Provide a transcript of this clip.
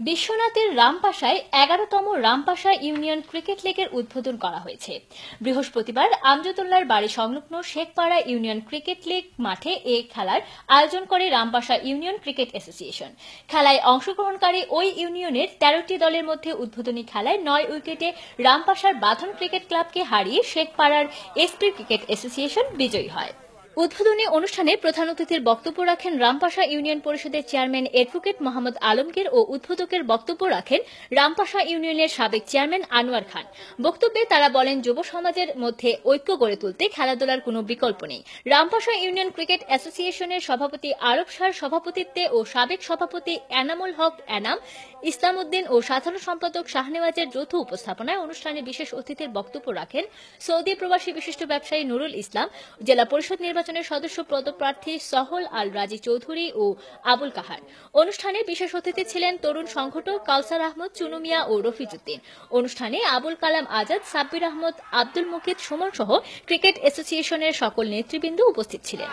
বিশ্বনাথের রামপাশায় এগারোতম Rampasha union cricket লীগের উদ্বোধন করা হয়েছে। বৃহস্পতিবার আমজদুল্লার বাড়ি সংলগ্ন শেখপাড়া ইউনিয়ন ক্রিকেট লীগ মাঠে এ খেলার আয়োজন করে রামপাশা ইউনিয়ন ক্রিকেট অ্যাসোসিয়েশন। খেলায় অংশগ্রহণকারী ওই ইউনিয়নের তেরোটি দলের মধ্যে উদ্বোধনী খেলায় নয় উইকেটে রামপাশার বাঁধন ক্রিকেট ক্লাবকে হারিয়ে শেখপাড়ার এসপি ক্রিকেট অ্যাসোসিয়েশন বিজয়ী হয়। উদ্বোধনী অনুষ্ঠানে প্রধান অতিথির বক্তব্য রাখেন রামপাশা ইউনিয়ন পরিষদের চেয়ারম্যান অ্যাডভোকেট মোহাম্মদ আলমগীর ও উদ্বোধকের বক্তব্য রাখেন রামপাশা ইউনিয়নের সাবেক চেয়ারম্যান আনোয়ার খান। বক্তব্যে তারা বলেন, যুব সমাজের মধ্যে ঐক্য গড়ে তুলতে খেলাধুলার কোনো বিকল্প নেই। রামপাশা ইউনিয়ন ক্রিকেট অ্যাসোসিয়েশনের সভাপতি আরব শাহর সভাপতিত্বে ও সাবেক সভাপতি এনামুল হক এনাম ইসলাম উদ্দিন ও সাধারণ সম্পাদক শাহনেওয়াজের যৌথ উপস্থাপনায় অনুষ্ঠানে বিশেষ অতিথির বক্তব্য রাখেন সৌদি প্রবাসী বিশিষ্ট ব্যবসায়ী নুরুল ইসলাম, জেলা পরিষদ নির্বাচনের সদস্য পদপ্রার্থী সহল আল রাজি চৌধুরী ও আবুল কাহার। অনুষ্ঠানে বিশেষ অতিথি ছিলেন তরুণ সংগঠক কাউসার আহমদ চুনুমিয়া ও রফিজুদ্দিন অনুষ্ঠানে আবুল কালাম আজাদ, সাব্বির আহমদ, আব্দুল মুকিদ সুমন সহ ক্রিকেট অ্যাসোসিয়েশনের সকল নেতৃবৃন্দ উপস্থিত ছিলেন।